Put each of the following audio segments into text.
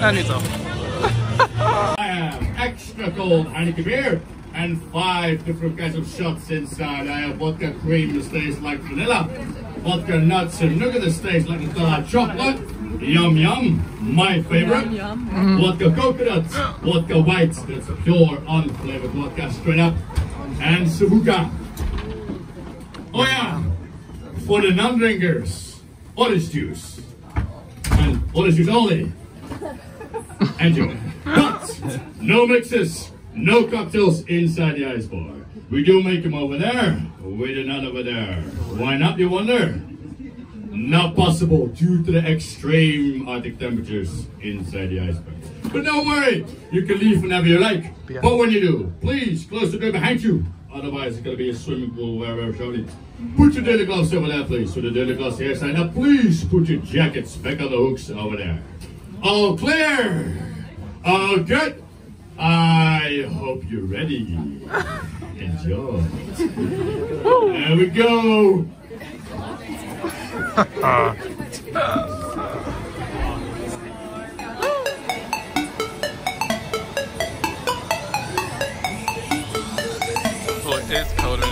And it's off. I have extra cold Heineken beer and five different kinds of shots inside. I have vodka cream that tastes like vanilla, vodka nuts and nougat that tastes like Nutella chocolate. Yum yum, my favorite. yum, yum. Vodka coconuts, vodka whites, that's pure unflavored vodka straight up, and Savuka. Oh yeah, for the non-drinkers, orange juice. And orange juice only. Enjoy. But no mixes, no cocktails inside the ice bar. We do make them over there. We do not over there. Why not, you wonder? Not possible due to the extreme Arctic temperatures inside the ice bar. But don't worry, you can leave whenever you like. But when you do, please close the door behind you. Otherwise, it's gonna be a swimming pool wherever shortly. Put your daily gloves over there, please. So the daily gloves here side up. Please put your jackets back on the hooks over there. All clear. All good. I hope you're ready. Enjoy. There we go. Oh, it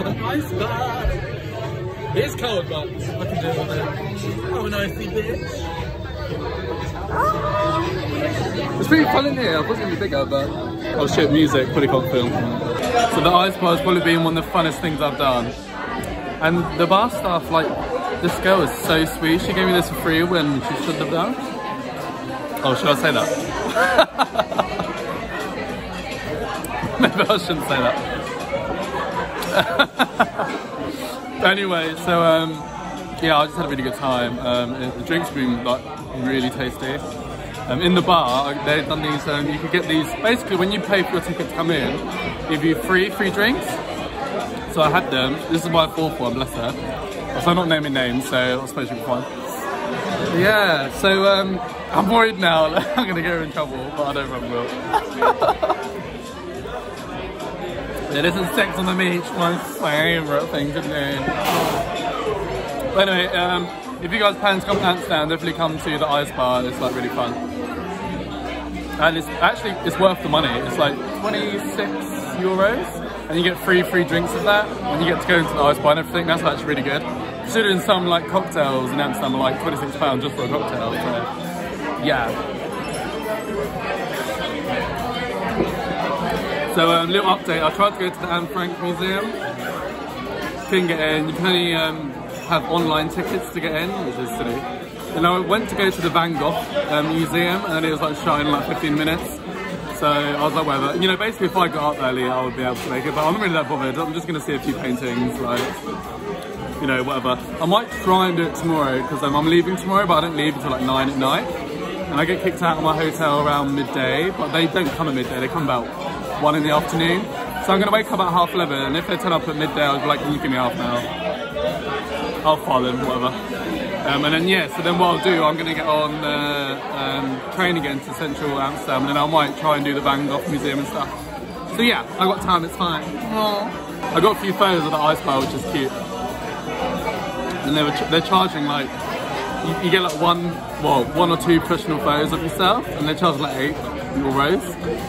The ice bar. It's cold, but I can deal with it. Oh, an icy bitch. It's pretty fun in here. I thought it was gonna be bigger, but oh shit, music, pretty can't film. So the ice bar has probably been one of the funnest things I've done. And the bar staff, like, this girl is so sweet. She gave me this for free when she shouldn't have done. Oh, should I say that? Maybe I shouldn't say that. Anyway, so um, yeah, I just had a really good time. Um, the drinks have been like really tasty. Um, in the bar, they've done these. Um, you could get these. Basically, when you pay for your ticket to come in, give you free free drinks. So I had them. This is my fourth one, bless her. So I'm not naming names, so I suppose you can find. Yeah, so um, I'm worried now. I'm gonna get her in trouble, but I don't know if I. Is Sex on the Beach, my favourite thing to do. But anyway, um, if you guys plan to come to Amsterdam, definitely come to the ice bar. It's like really fun. And it's actually, it's worth the money. It's like 26 euros and you get free free drinks of that and you get to go into the ice bar and everything. That's actually really good. Considering some like cocktails in Amsterdam are like 26 pounds just for a cocktail. So yeah. So a um, little update, I tried to go to the Anne Frank Museum. Couldn't get in. You can only um, have online tickets to get in, which is silly. And I went to go to the Van Gogh um, Museum and it was like showing in like 15 minutes. So I was like, whatever. You know, basically if I got up early, I would be able to make it, but I'm not really that bothered. I'm just gonna see a few paintings, like, you know, whatever. I might try and do it tomorrow because um, I'm leaving tomorrow, but I don't leave until like nine at night. And I get kicked out of my hotel around midday, but they don't come at midday, they come about one in the afternoon. So I'm gonna wake up at half 11, and if they turn up at midday, I'll be like, can you give me half an hour? I'll follow them, whatever. Um, and then yeah, so then what I'll do, I'm gonna get on uh, um, train again to central Amsterdam, and then I might try and do the Van Gogh Museum and stuff. So yeah, I got time, it's fine. I got a few photos of the ice bar, which is cute. And they were ch- they're charging like you, you get like one, well, one or two personal photos of yourself, and they charge like eight euros.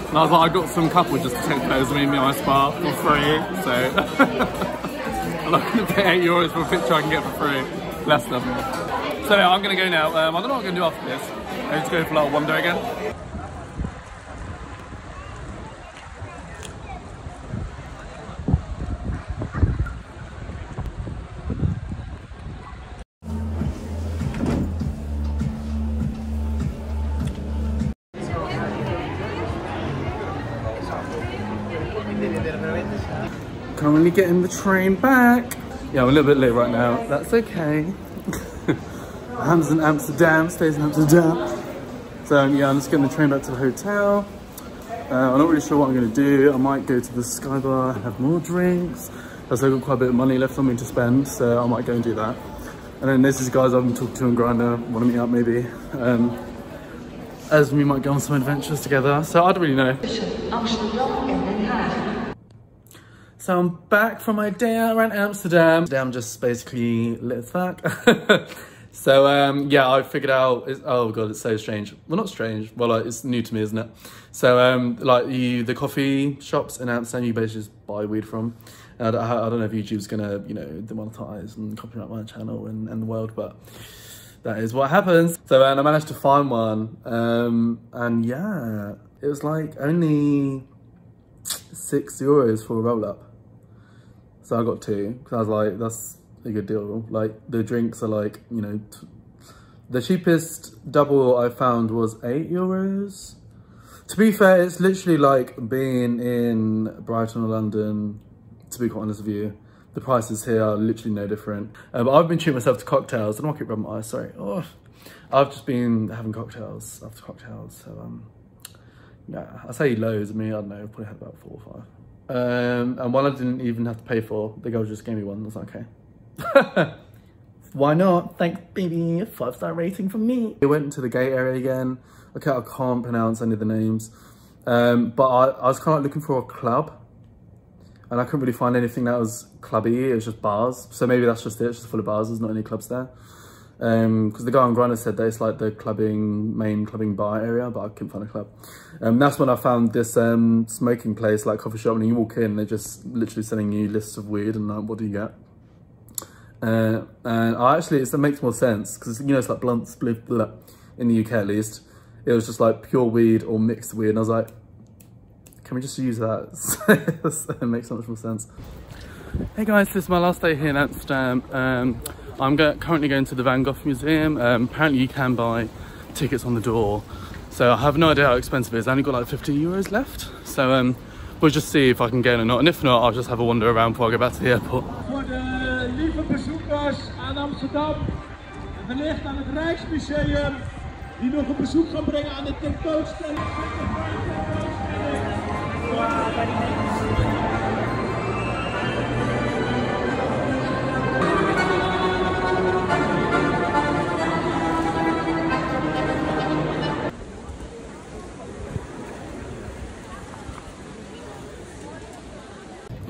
And I was like, I got some couple just to take photos of me in ice bar for free, so I'm not gonna pay eight euros for a picture I can get for free. Less than. So yeah, I'm gonna go now. Um, I don't know what I'm gonna do after this. I need to go for a wander again. Currently getting the train back. Yeah, I'm a little bit late right now. That's okay. Ham's in Amsterdam, stays in Amsterdam. So yeah, I'm just getting the train back to the hotel. Uh, I'm not really sure what I'm gonna do. I might go to the Sky Bar and have more drinks. I've still got quite a bit of money left on me to spend, so I might go and do that. And then there's these guys I've been talking to on Grindr, want to meet up maybe. Um, as we might go on some adventures together. So I don't really know. So I'm back from my day out around Amsterdam. Amsterdam just basically lit as fuck. so um, yeah, I figured out, oh God, it's so strange. Well, not strange, well, like, it's new to me, isn't it? So um, like you, the coffee shops in Amsterdam, you basically just buy weed from. I don't, I don't know if YouTube's gonna, you know, demonetize and copyright my channel and, and the world, but that is what happens. So and I managed to find one, um, and yeah, it was like only six euros for a roll up. So I got two because I was like, that's a good deal. Like the drinks are like, you know, the cheapest double I found was eight euros. To be fair, it's literally like being in Brighton or London, to be quite honest with you. The prices here are literally no different. Um, I've been treating myself to cocktails. I want to keep rubbing my eyes, sorry. Oh, I've just been having cocktails after cocktails. So, um, yeah, I say loads. I mean, I don't know, I've probably had about four or five. Um, and one I didn't even have to pay for. The girl just gave me one. I was like, okay. Why not? Thanks, baby. Five star rating from me. We went to the gate area again. Okay, I can't pronounce any of the names. Um, but I, I was kind of looking for a club. And I couldn't really find anything that was clubby. It was just bars. So maybe that's just it. It's just full of bars. There's not any clubs there because um, the guy on Grindr said that it's like the clubbing, main clubbing bar area, but I couldn't find a club. Um, that's when I found this um, smoking place, like coffee shop, and you walk in, they're just literally selling you lists of weed, and like, what do you get? Uh, and I actually, it makes more sense, because, you know, it's like blunt split, in the UK at least. It was just like pure weed or mixed weed, and I was like, can we just use that? it makes so much more sense. Hey guys, this is my last day here in Amsterdam. Um, I'm go currently going to the Van Gogh Museum. Um, apparently you can buy tickets on the door. So I have no idea how expensive it is. I only got like 50 euros left. So um, we'll just see if I can get in or not. And if not, I'll just have a wander around before I go back to the airport. Lieve bezoekers Amsterdam, wellicht aan het Rijksmuseum, die nog een bezoek gaan brengen aan de tentoonstelling.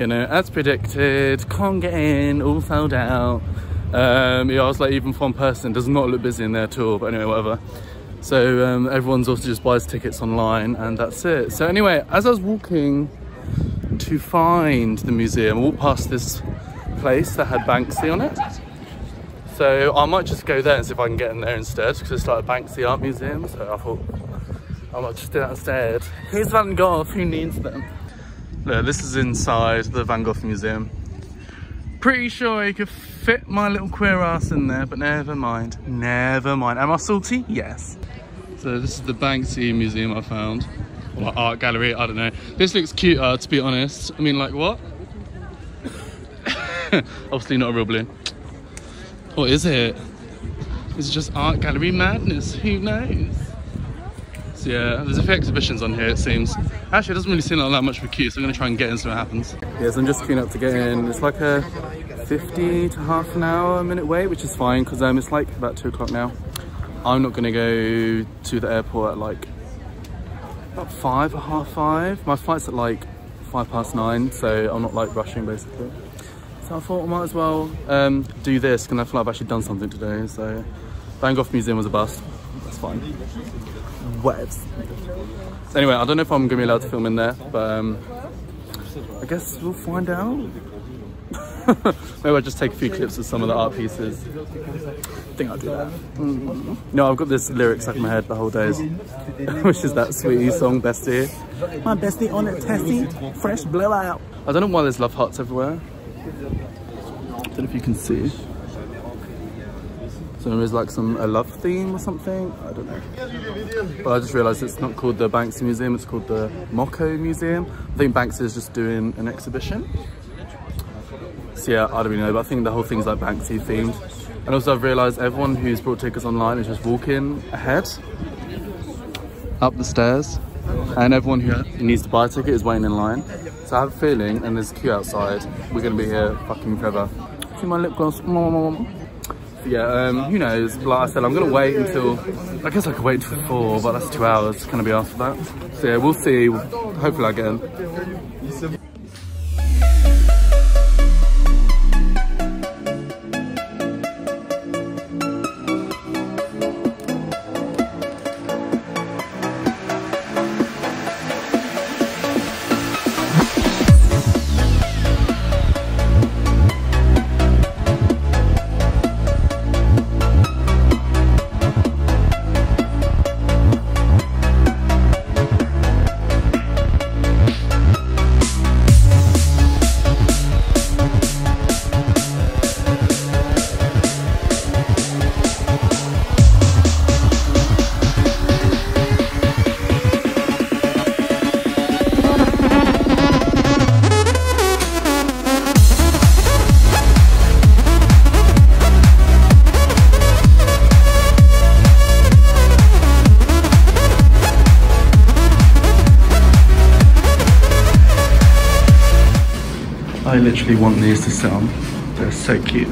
You know, as predicted, can't get in, all sold out. Um, yeah, I was like, even one person does not look busy in there at all, but anyway, whatever. So um, everyone's also just buys tickets online and that's it. So anyway, as I was walking to find the museum, I walked past this place that had Banksy on it. So I might just go there and see if I can get in there instead because it's like a Banksy art museum. So I thought I might just do that instead. Here's Van Gogh, who needs them? Look, this is inside the Van Gogh Museum. Pretty sure you could fit my little queer ass in there, but never mind. Never mind. Am I salty? Yes. So this is the Banksy Museum I found. Or art gallery, I don't know. This looks cuter, to be honest. I mean, like, what? Obviously not a real balloon. What is it? Is it just art gallery madness? Who knows? Yeah, there's a few exhibitions on here, it seems. Actually, it doesn't really seem like that much of a queue, so I'm going to try and get in see what happens. Yes, I'm just queuing up to get in. It's like a 50 to half an hour, minute wait, which is fine, because um, it's like about 2 o'clock now. I'm not going to go to the airport at like about 5 or half 5. My flight's at like 5 past 9, so I'm not like rushing basically. So I thought I might as well um, do this, because I feel like I've actually done something today. So Van Gogh Museum was a bust. That's fine waves. Anyway, I don't know if I'm gonna be allowed to film in there, but um, I guess we'll find out. Maybe I'll just take a few clips of some of the art pieces. I think I'll do that. Mm. No, I've got this lyric stuck in my head the whole days, which is that Saweetie song, Bestie. My bestie on it, Tessie, fresh blowout. I don't know why there's love hearts everywhere. I don't know if you can see. So there is like some a love theme or something. I don't know. But I just realised it's not called the Banksy Museum. It's called the Moco Museum. I think Banksy is just doing an exhibition. So yeah, I don't really know, but I think the whole thing's like Banksy themed. And also I've realised everyone who's brought tickets online is just walking ahead up the stairs and everyone who needs to buy a ticket is waiting in line. So I have a feeling, and there's a queue outside, we're gonna be here fucking forever. See my lip gloss? So yeah, um, who knows? Like I said, I'm gonna wait until, I guess I could wait until four, but that's two hours, can I be for that? So yeah, we'll see. Hopefully I get in. I literally want these to sit on. They're so cute.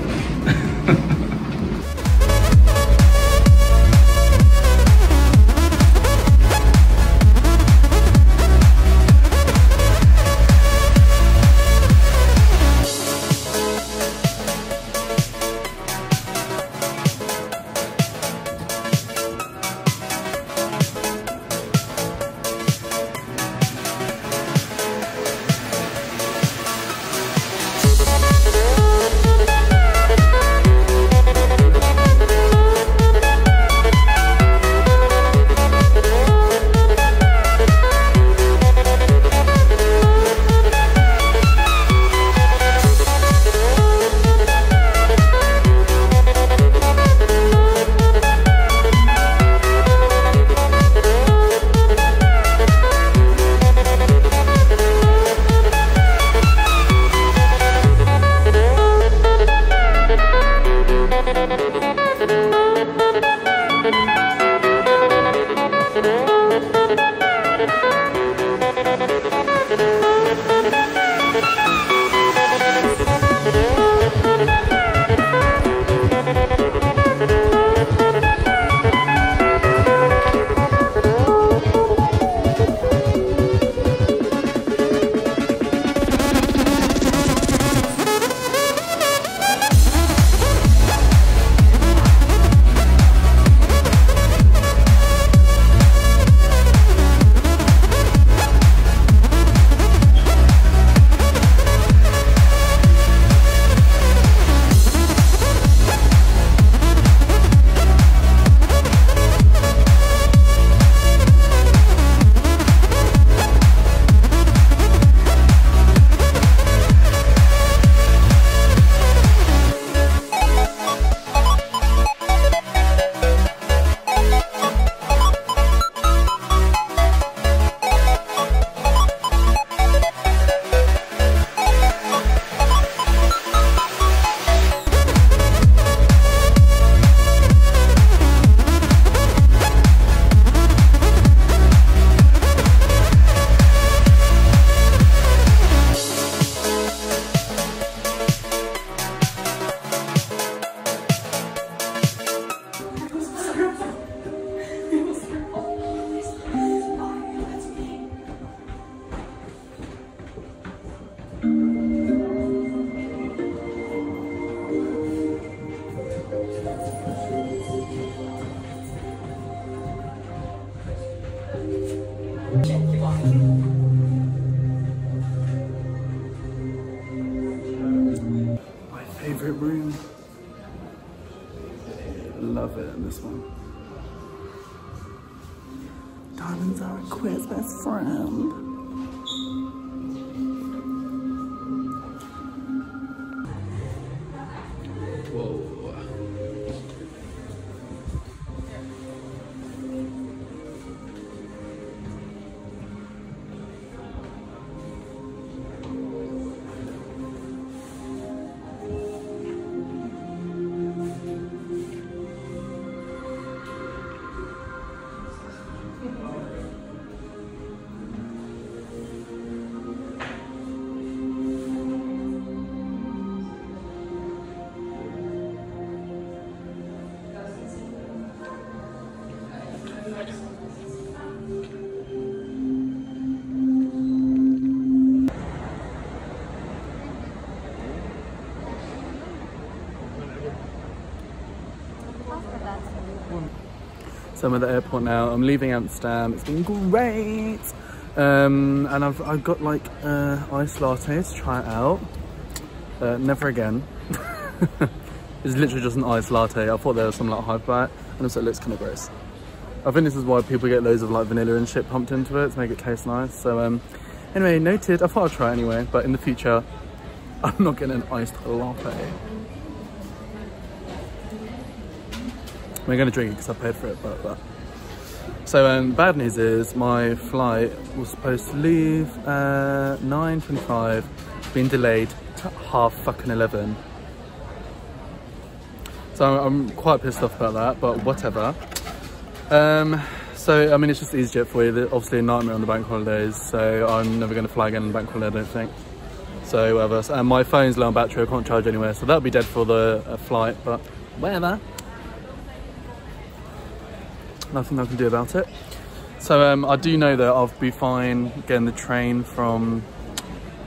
Diamonds are a best friend. So I'm at the airport now. I'm leaving Amsterdam. It's been great. Um, and I've, I've got like uh, iced latte to try it out. Uh, never again. it's literally just an iced latte. I thought there was some like hype by it and also it looks kind of gross. I think this is why people get loads of like vanilla and shit pumped into it to make it taste nice. So um, anyway, noted. I thought I'd try it anyway, but in the future, I'm not getting an iced latte. We're going to drink it because I paid for it, but, but. So um, bad news is my flight was supposed to leave at 9.25, been delayed to half fucking 11. So I'm quite pissed off about that, but whatever. Um, so, I mean, it's just EasyJet for you. They're obviously a nightmare on the bank holidays, so I'm never going to fly again on the bank holiday, I don't think. So, whatever. And my phone's low on battery, I can't charge anywhere, so that'll be dead for the uh, flight, but whatever nothing I can do about it. So um, I do know that I'll be fine getting the train from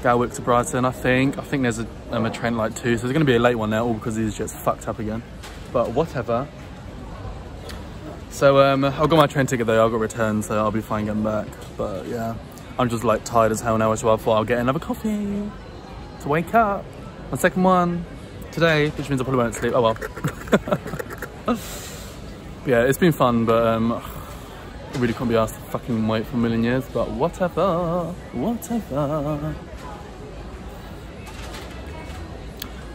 Gatwick to Brighton, I think. I think there's a, um, a train like two, so there's gonna be a late one now, all because these just fucked up again. But whatever. So um, I've got my train ticket though, I've got return, so I'll be fine getting back. But yeah, I'm just like tired as hell now, so I thought I'll get another coffee to wake up. My second one today, which means I probably won't sleep. Oh well. yeah, it's been fun, but um, I really can't be asked to fucking wait for a million years, but whatever, whatever.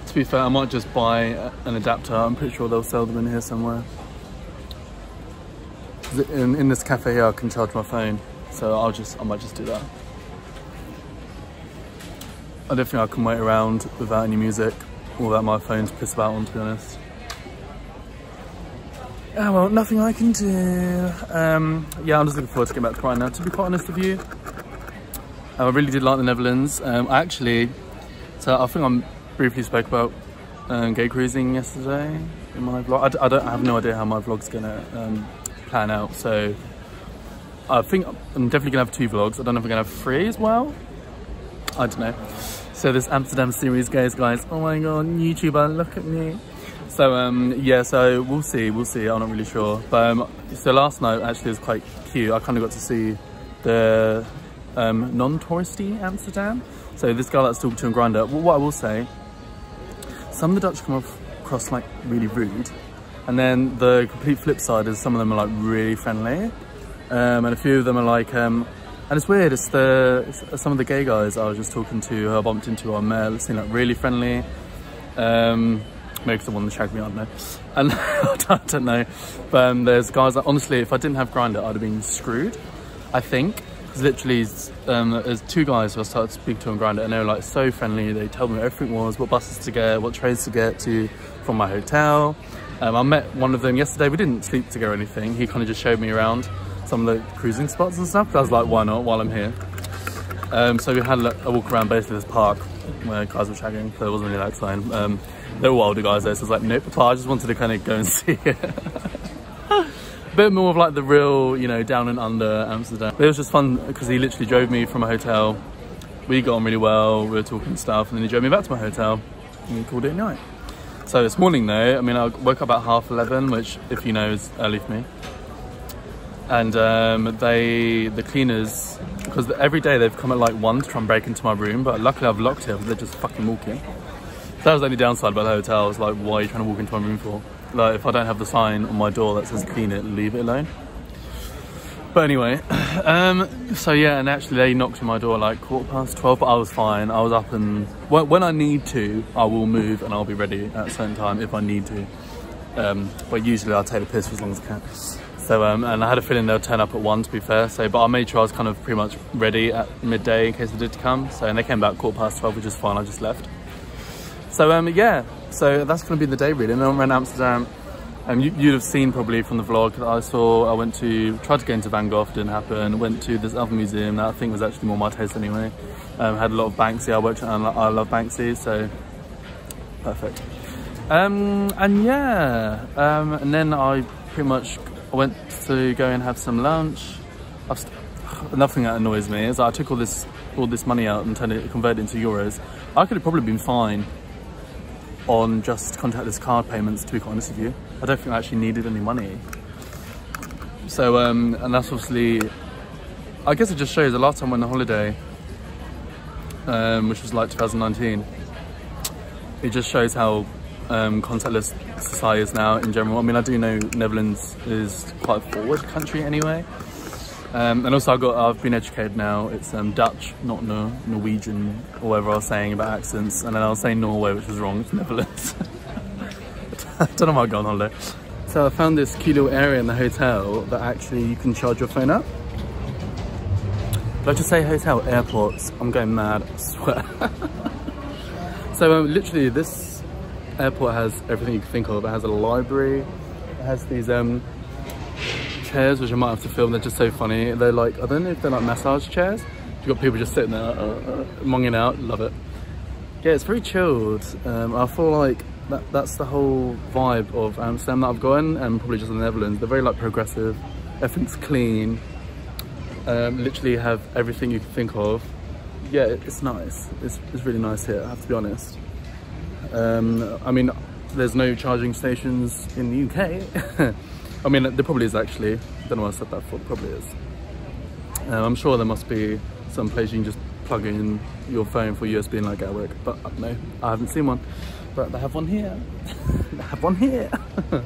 To be fair, I might just buy an adapter. I'm pretty sure they'll sell them in here somewhere. In, in this cafe here, I can charge my phone, so I'll just, I might just do that. I don't think I can wait around without any music or without my phone to piss about on, to be honest. Oh well, nothing I can do. Um, yeah, I'm just looking forward to getting back to crying now, to be quite honest with you. I really did like the Netherlands. Um, I actually, so I think I briefly spoke about um, gay cruising yesterday in my vlog. I, I, don't I have no idea how my vlog's gonna um, plan out, so I think I'm definitely gonna have two vlogs. I don't know if I'm gonna have three as well. I don't know. So this Amsterdam series, guys, guys, oh my god, YouTuber, look at me. So um, yeah, so we'll see, we'll see. I'm not really sure. But um, so last night actually was quite cute. I kind of got to see the um, non-touristy Amsterdam. So this guy that's talking to on Grindr. Well, what I will say, some of the Dutch come across like really rude, and then the complete flip side is some of them are like really friendly, um, and a few of them are like. Um, and it's weird, it's the it's some of the gay guys I was just talking to who I bumped into on Mail seem like really friendly. Um, maybe the one that shagged me, I don't know. And I don't know. But um, there's guys that honestly, if I didn't have Grindr, I'd have been screwed. I think. Because literally, um, there's two guys who I started to speak to on Grindr, and they were like so friendly. They told me everything was, what buses to get, what trains to get to from my hotel. Um, I met one of them yesterday. We didn't sleep together or anything. He kind of just showed me around some of the cruising spots and stuff. I was like, why not, while I'm here. Um, so we had a walk around basically this park where guys were shagging, so it wasn't really that exciting. Um, they were older guys there, so I was like, nope, but I just wanted to kind of go and see it. bit more of like the real, you know, down and under Amsterdam. But it was just fun because he literally drove me from a hotel. We got on really well, we were talking stuff, and then he drove me back to my hotel and we called it a night. So this morning though, I mean, I woke up about half 11, which if you know is early for me. And um, they, the cleaners, because every day they've come at like one to try and break into my room, but luckily I've locked it, they're just fucking walking. That was the only downside about the hotel. It's like, why are you trying to walk into my room for? Like, if I don't have the sign on my door that says clean it, leave it alone. But anyway, um, so yeah, and actually they knocked on my door like quarter past 12, but I was fine. I was up and when I need to, I will move and I'll be ready at a certain time if I need to. Um, but usually I'll take the piss for as long as I can. So, um, and I had a feeling they'll turn up at one to be fair. So, but I made sure I was kind of pretty much ready at midday in case they did come. So, and they came back quarter past 12, which is fine. I just left. So um, yeah, so that's going to be the day really. And then around Amsterdam, um, you, would have seen probably from the vlog that I saw, I went to, tried to get into Van Gogh, didn't happen. Went to this other museum that I think was actually more my taste anyway. Um, had a lot of Banksy, I worked and I love Banksy, so perfect. Um, and yeah, um, and then I pretty much I went to go and have some lunch. Thing that annoys me is I took all this all this money out and turned it converted into euros. I could have probably been fine on just contactless card payments, to be quite honest with you. I don't think I actually needed any money. So, um, and that's obviously, I guess it just shows the last time I went on holiday, um, which was like 2019, it just shows how um, contactless society is now in general. I mean, I do know Netherlands is quite a forward country anyway. Um, and also I've got, I've been educated now, it's um, Dutch, not no, Norwegian, or whatever I was saying about accents. And then I was saying Norway, which was wrong, it's Netherlands. I don't know why I go on holiday. So I found this cute little area in the hotel that actually you can charge your phone up. Did I just say hotel? Airports. I'm going mad, I swear. so um, literally this airport has everything you can think of. It has a library, it has these um, chairs, which I might have to film. They're just so funny. They're like, I don't know if they're like massage chairs. You've got people just sitting there, uh, uh, monging out. Love it. Yeah, it's very chilled. Um, I feel like that, that's the whole vibe of Amsterdam that I've gotten, and probably just in the Netherlands. They're very like progressive. Everything's clean. Um, literally have everything you can think of. Yeah, it's nice. It's, it's really nice here, I have to be honest. Um, I mean, there's no charging stations in the UK. I mean, there probably is actually. Don't know why I said that for, probably is. Um, I'm sure there must be some place you can just plug in your phone for USB and like at work, but uh, no, I haven't seen one. But they have one here. they have one here.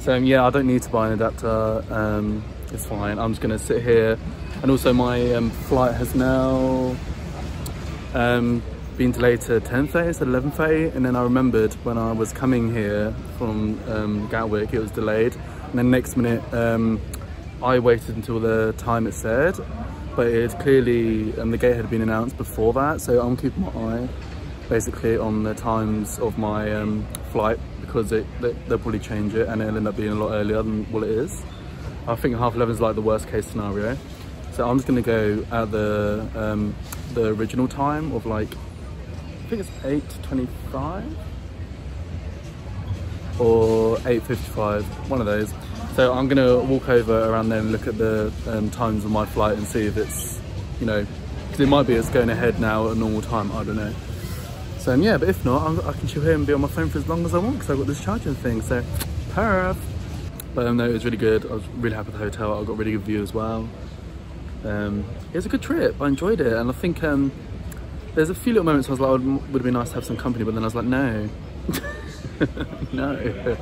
so um, yeah, I don't need to buy an adapter. Um, it's fine. I'm just gonna sit here. And also my um, flight has now um, been delayed to 10.30 instead of 11.30 and then I remembered when I was coming here from um, Gatwick it was delayed and then next minute um, I waited until the time it said but it clearly and the gate had been announced before that so I'm keeping my eye basically on the times of my um, flight because it, they, will probably change it and it'll end up being a lot earlier than what it is. I think half 11 is like the worst case scenario. So I'm just gonna go at the um, the original time of like, I think it's 8.25 or 8.55, one of those. So I'm gonna walk over around there and look at the um, times of my flight and see if it's, you know, because it might be it's going ahead now at a normal time, I don't know. So um, yeah, but if not, I'm, i can chill here and be on my phone for as long as I want because I've got this charging thing, so perf. But um, no, it was really good. I was really happy with the hotel. I got a really good view as well. Um, it was a good trip. I enjoyed it. And I think um, there's a few little moments where I was like, oh, would have been nice to have some company, but then I was like, no. no.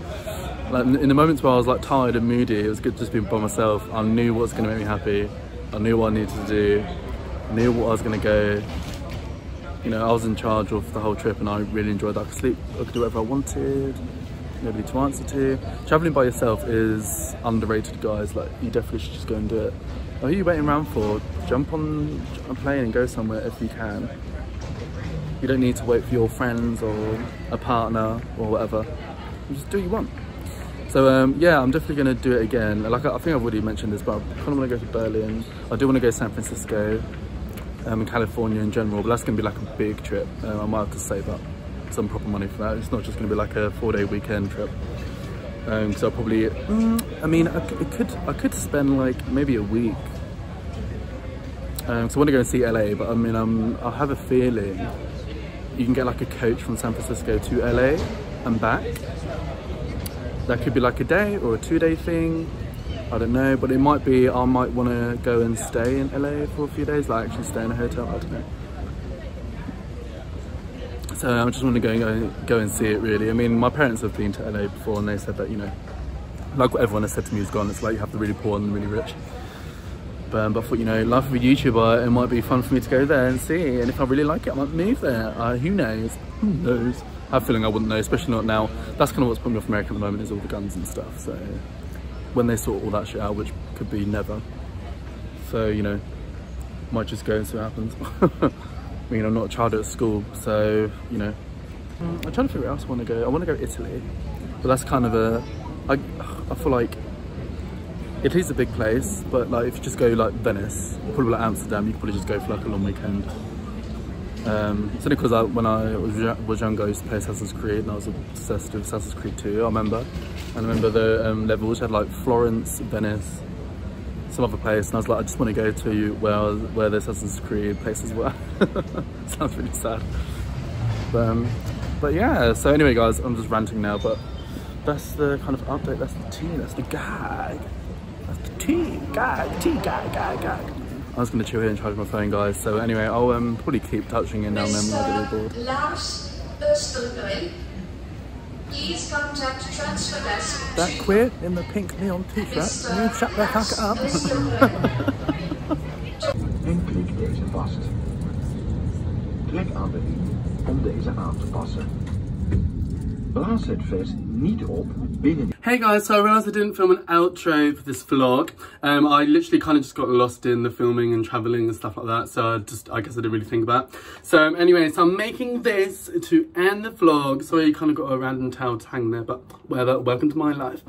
Like in the moments where I was like tired and moody, it was good just being by myself. I knew what was going to make me happy. I knew what I needed to do. I knew what I was going to go. You know, I was in charge of the whole trip and I really enjoyed that. I could sleep, I could do whatever I wanted. Nobody to answer to. Traveling by yourself is underrated, guys. Like, you definitely should just go and do it. What are you waiting around for? Jump on a plane and go somewhere if you can. You don't need to wait for your friends or a partner or whatever. You just do what you want. So um, yeah, I'm definitely gonna do it again. Like I think I've already mentioned this, but I kind of want to go to Berlin. I do want to go to San Francisco, um, and California in general, but that's gonna be like a big trip. Um, I might have to save up some proper money for that. It's not just gonna be like a four-day weekend trip. Um, so I'll probably, mm, I mean, I, could I could spend like maybe a week. Um, so I want to go and see LA, but I mean, um, I have a feeling you can get like a coach from San Francisco to LA and back that could be like a day or a two day thing. I don't know, but it might be I might want to go and stay in LA for a few days, like actually stay in a hotel, I don't know. So I am just want to go and go, go and see it really. I mean, my parents have been to LA before and they said that, you know, like what everyone has said to me is gone, it's like you have the really poor and the really rich. But, um, but I thought, you know, life of a YouTuber, it might be fun for me to go there and see. And if I really like it, I might move there. Uh, who knows? Who knows? I have a feeling I wouldn't know, especially not now. That's kind of what's putting me off America at the moment is all the guns and stuff. So when they sort all that shit out, which could be never. So, you know, might just go and see what happens. I mean, I'm not a child at school, so, you know, I'm trying to figure out else I want to go. I want to go to Italy, but that's kind of a, I, I feel like Italy's a big place, but like if you just go like Venice, probably like Amsterdam, you could probably just go for like a long weekend. Um, it's only because I, when I was, younger, I used to play Assassin's Creed and I was obsessed with Assassin's Creed 2, I remember. And I remember the um, levels had like Florence, Venice, some other place, and I was like, I just want to go to where, where the Assassin's Creed places were. Sounds really sad. But, um, but yeah, so anyway guys, I'm just ranting now, but that's the kind of update, that's the tea, that's the gag. That's the tea, gag, tea, gag, gag, gag. I was going to chill here and charge my phone, guys. So anyway, I'll um, probably keep touching it now and then when I get really bored. Lars Östergren, please contact transfer desk. That queer in the pink neon t-shirt, can you shut the fuck up. en klik deze vast. Klik aan de riem om deze aan te passen. Blaas het vest niet binnen Hey guys, so I realised I didn't film an outro for this vlog. Um, I literally kind of just got lost in the filming and travelling and stuff like that, so I just, I guess I didn't really think about. So um, anyway, so I'm making this to end the vlog. Sorry you kind of got a random tail to hang there, but whatever, welcome to my life.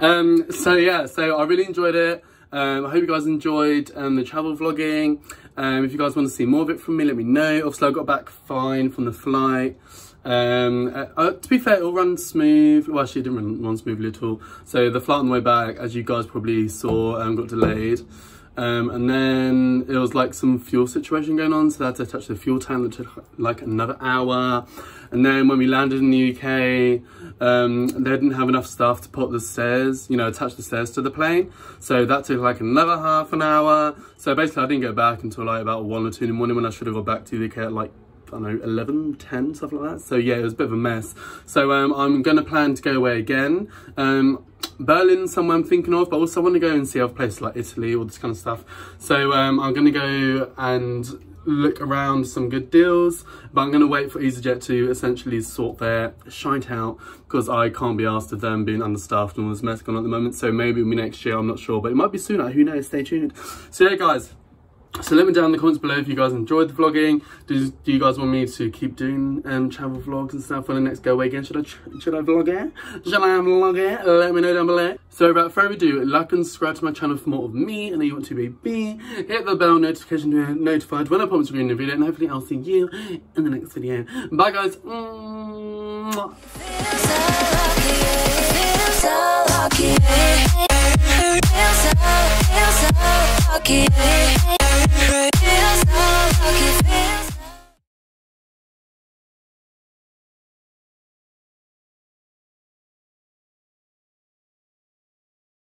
Um, so yeah, so I really enjoyed it. Um, I hope you guys enjoyed um, the travel vlogging. Um, if you guys want to see more of it from me, let me know. Obviously, I got back fine from the flight. Um, uh, uh, to be fair, it all runs smooth. Well, actually, it didn't run, run smoothly at all. So the flight on the way back, as you guys probably saw, um, got delayed. Um, and then it was like some fuel situation going on, so they had to touch the fuel tank that took like another hour. And then when we landed in the UK, um, they didn't have enough staff to put the stairs, you know, attach the stairs to the plane. So that took like another half an hour. So basically I didn't get back until like about one or two in the morning when I should have got back to the UK at like I don't know, 11, 10, stuff like that. So yeah, it was a bit of a mess. So um, I'm going to plan to go away again. Um, Berlin somewhere I'm thinking of, but also I want to go and see other places like Italy, all this kind of stuff. So um, I'm going to go and look around some good deals, but I'm going to wait for EasyJet to essentially sort their shite out because I can't be asked of them being understaffed and all this mess going on at the moment. So maybe it'll be next year, I'm not sure, but it might be sooner, who knows, stay tuned. So yeah guys, so let me down in the comments below if you guys enjoyed the vlogging. Do, do you guys want me to keep doing um, travel vlogs and stuff for the next go again? Should I should I vlog it? Should I vlog it? Let me know down below. So without further ado, like and subscribe to my channel for more of me and you want to be me. Hit the bell notification to be notified when I in a video and hopefully I'll see you in the next video. Bye guys. Feels so lucky,